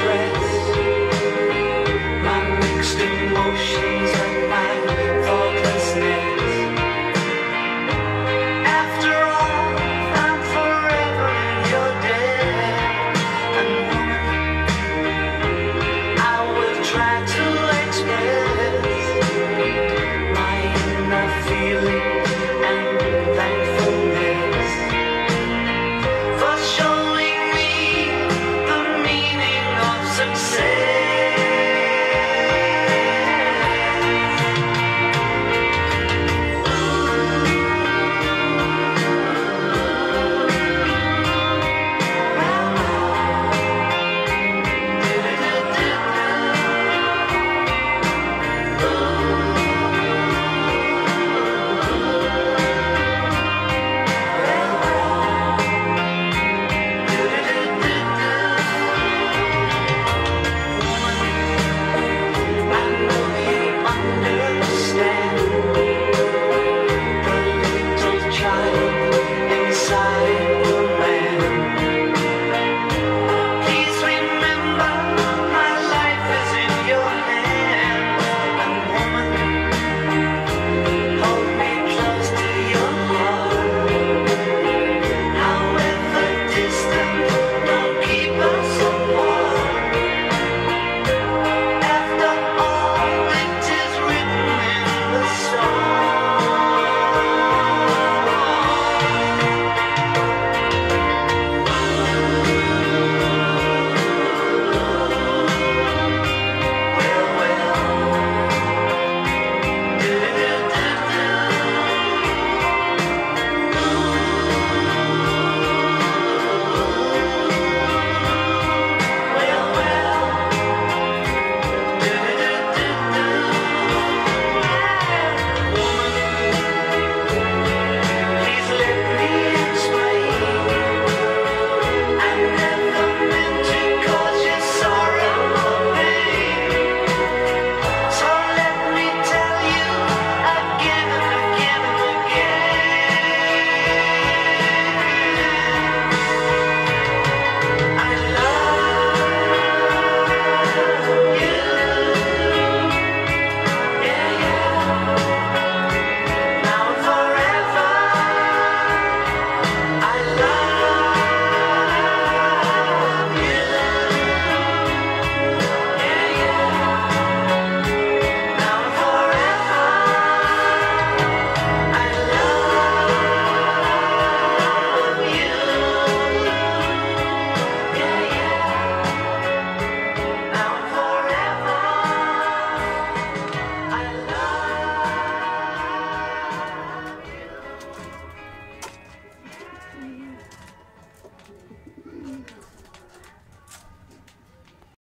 express my mixed emotions.